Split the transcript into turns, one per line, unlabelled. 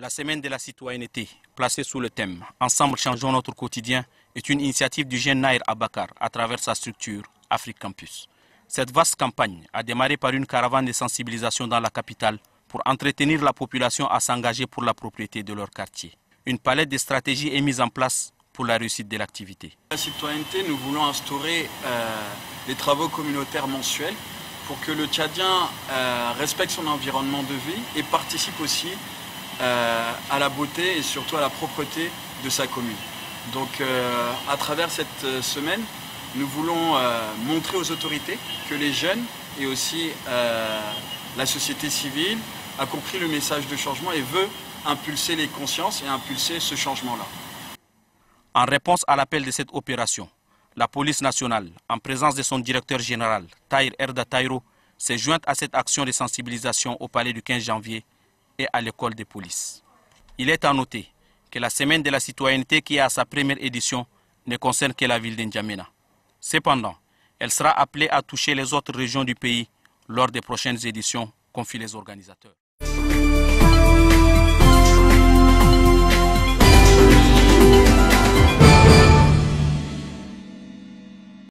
La semaine de la citoyenneté, placée sous le thème Ensemble changeons notre quotidien, est une initiative du jeune Nair Abakar à travers sa structure Afrique Campus. Cette vaste campagne a démarré par une caravane de sensibilisation dans la capitale pour entretenir la population à s'engager pour la propriété de leur quartier. Une palette de stratégies est mise en place pour la réussite de l'activité.
La citoyenneté, nous voulons instaurer euh, des travaux communautaires mensuels pour que le Tchadien euh, respecte son environnement de vie et participe aussi euh, à la beauté et surtout à la propreté de sa commune. Donc à travers cette semaine, nous voulons montrer aux autorités que les jeunes et aussi la société civile a compris le message de changement et veut impulser les consciences et impulser ce changement-là.
En réponse à l'appel de cette opération, la police nationale, en présence de son directeur général, Tahir Erda Tairo, s'est jointe à cette action de sensibilisation au palais du 15 janvier à l'école de police. Il est à noter que la semaine de la citoyenneté qui est à sa première édition ne concerne que la ville d'Injamena. Cependant, elle sera appelée à toucher les autres régions du pays lors des prochaines éditions, confient les organisateurs.